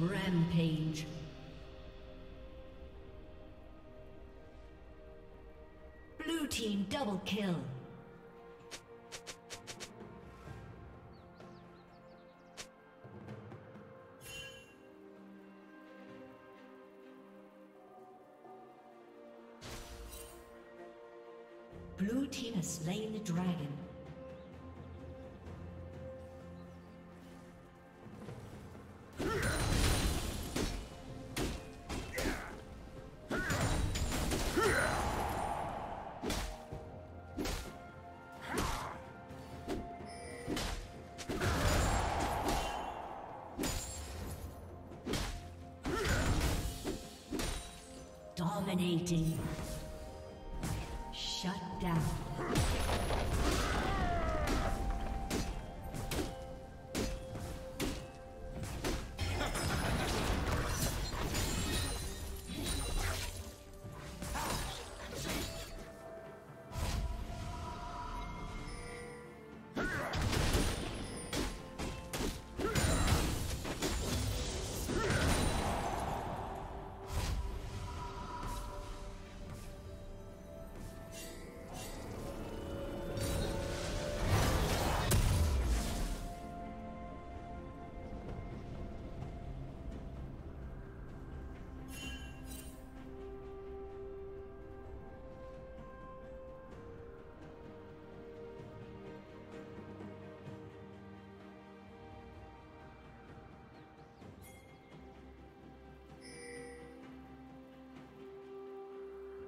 Rampage. Blue team double kill. Blue team has slain the dragon.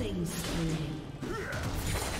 Killing spree.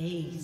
Aced.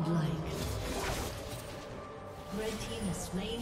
Godlike. Red team has slain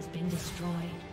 has been destroyed.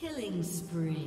Killing spree.